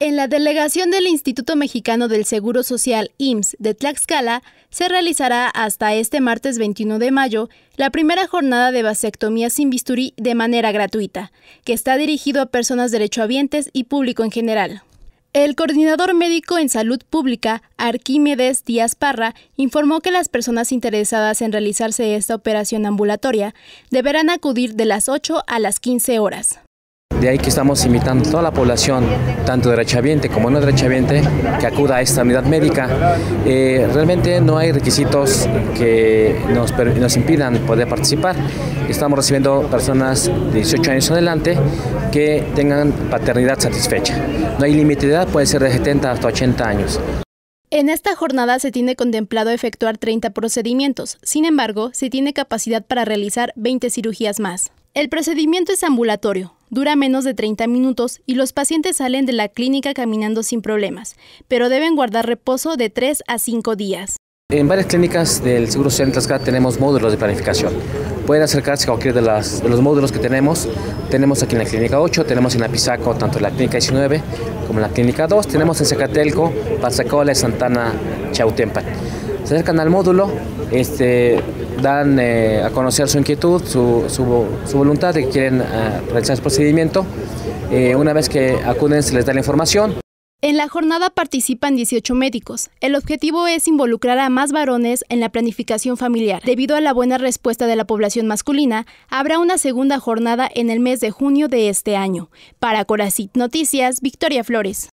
En la delegación del Instituto Mexicano del Seguro Social IMSS de Tlaxcala se realizará hasta este martes 21 de mayo la primera jornada de vasectomía sin bisturí de manera gratuita, que está dirigido a personas derechohabientes y público en general. El coordinador médico en salud pública, Arquímedes Díaz Parra, informó que las personas interesadas en realizarse esta operación ambulatoria deberán acudir de las 8 a las 15 horas. De ahí que estamos invitando a toda la población, tanto derechohabiente como no derechohabiente, que acuda a esta unidad médica. Eh, realmente no hay requisitos que nos, nos impidan poder participar. Estamos recibiendo personas de 18 años adelante que tengan paternidad satisfecha. No hay límite de edad, puede ser de 70 hasta 80 años. En esta jornada se tiene contemplado efectuar 30 procedimientos, sin embargo, se tiene capacidad para realizar 20 cirugías más. El procedimiento es ambulatorio, dura menos de 30 minutos y los pacientes salen de la clínica caminando sin problemas, pero deben guardar reposo de 3 a 5 días. En varias clínicas del Seguro Social Tlaxcala tenemos módulos de planificación. Pueden acercarse a cualquier de, los módulos que tenemos. Tenemos aquí en la clínica 8, tenemos en Apizaco tanto en la clínica 19 como en la clínica 2. Tenemos en Zacatelco, Pasacola, Santana, Chautempan. Se acercan al módulo, este, dan eh, a conocer su inquietud, su, su, voluntad de que quieren eh, realizar el procedimiento. Eh, una vez que acuden se les da la información. En la jornada participan 18 médicos. El objetivo es involucrar a más varones en la planificación familiar. Debido a la buena respuesta de la población masculina, habrá una segunda jornada en el mes de junio de este año. Para Coracit Noticias, Victoria Flores.